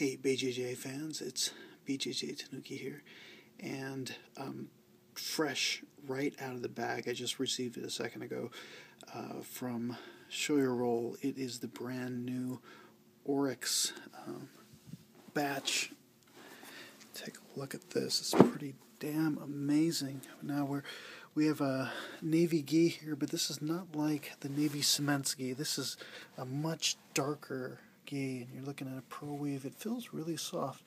Hey, BJJ fans, it's BJJ Tanuki here, and um, fresh right out of the bag. I just received it a second ago uh, from Shoyoroll. It is the brand new Orix um, batch. Take a look at this. It's pretty damn amazing. Now we're we have a navy gi here, but this is not like the navy cements gi. This is a much darker and you're looking at a pearl weave. It feels really soft.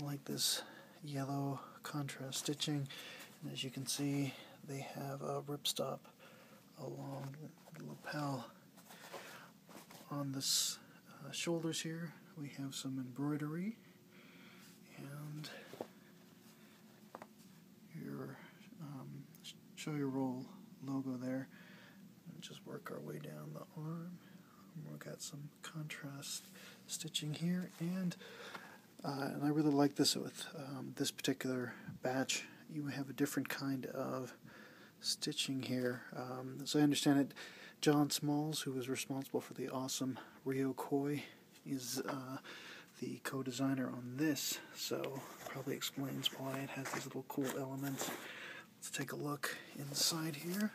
I like this yellow contrast stitching. And as you can see, they have a ripstop along the lapel. On the uh, shoulders here, we have some embroidery and your um, Shoyoroll logo there. And just work our way down the arm. We've got some contrast stitching here, and uh, and I really like this with um, this particular batch. You have a different kind of stitching here. Um, as I understand it, John Smalls, who was responsible for the awesome Rio Koi, is uh, the co-designer on this, so probably explains why it has these little cool elements. Let's take a look inside here.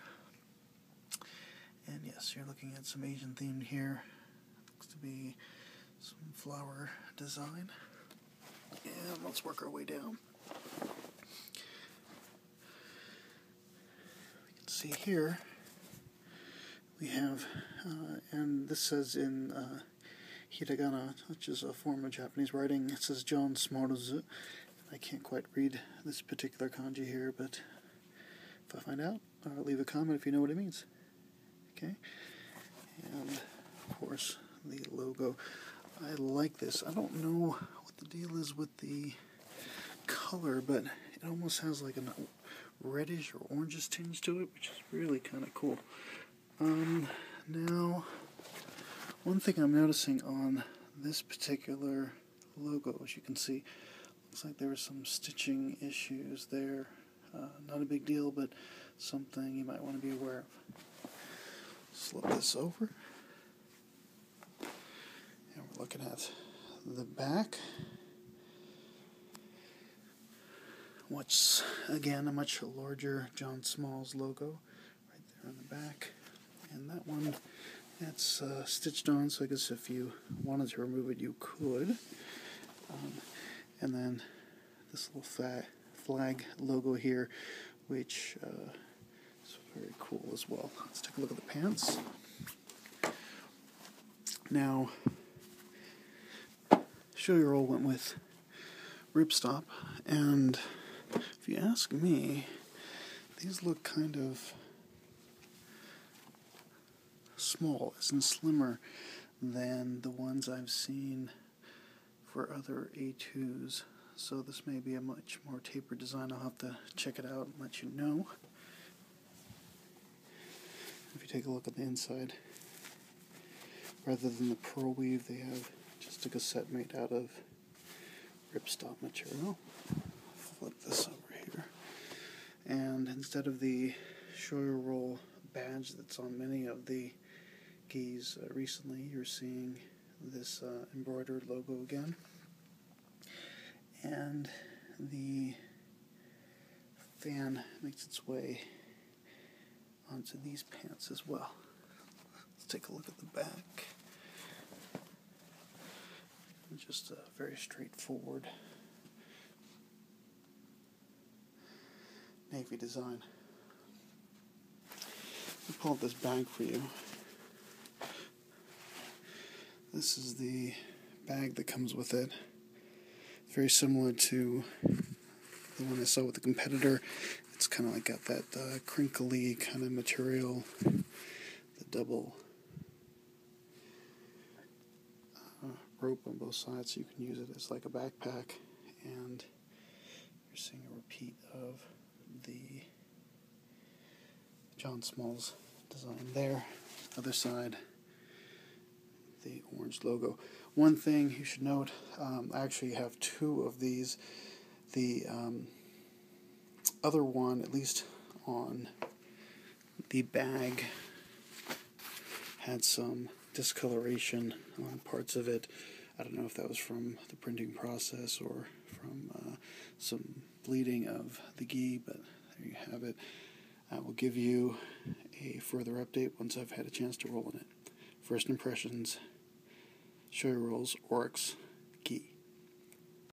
And yes, you're looking at some Asian themed here. Looks to be some flower design. And let's work our way down. We can see here we have, uh, and this says in uh, hiragana, which is a form of Japanese writing, it says John Smaruzu. I can't quite read this particular kanji here, but if I find out, I'll leave a comment if you know what it means. Okay, and of course the logo. I like this. I don't know what the deal is with the color, but it almost has like a reddish or orangish tinge to it, which is really kind of cool. Um, now, one thing I'm noticing on this particular logo, as you can see, looks like there were some stitching issues there. Uh, not a big deal, but something you might want to be aware of. Slip this over. And we're looking at the back. Which, again, a much larger John Smalls logo right there on the back. And that one, that's uh, stitched on, so I guess if you wanted to remove it, you could. Um, and then this little flag logo here, which uh, very cool as well. Let's take a look at the pants. Now, Shoyoroll went with ripstop, and if you ask me, these look kind of small, in slimmer than the ones I've seen for other A2s. So this may be a much more tapered design. I'll have to check it out and let you know. If you take a look at the inside, rather than the pearl weave, they have just a cassette made out of ripstop material. Flip this over here. And instead of the Shoyoroll badge that's on many of the gis uh, recently, you're seeing this uh, embroidered logo again. And the fan makes its way onto these pants as well. Let's take a look at the back. Just a very straightforward navy design. I pulled this bag for you. This is the bag that comes with it. Very similar to the one I saw with the competitor. It's kind of like got that uh, crinkly kind of material, the double uh, rope on both sides, so you can use it as like a backpack. And you're seeing a repeat of the John Smalls design there. Other side, the orange logo. One thing you should note, um, I actually have two of these. The um, other one, at least on the bag, had some discoloration on parts of it. I don't know if that was from the printing process or from uh, some bleeding of the gi, but there you have it. I will give you a further update once I've had a chance to roll in it. First impressions, show rolls, Orix,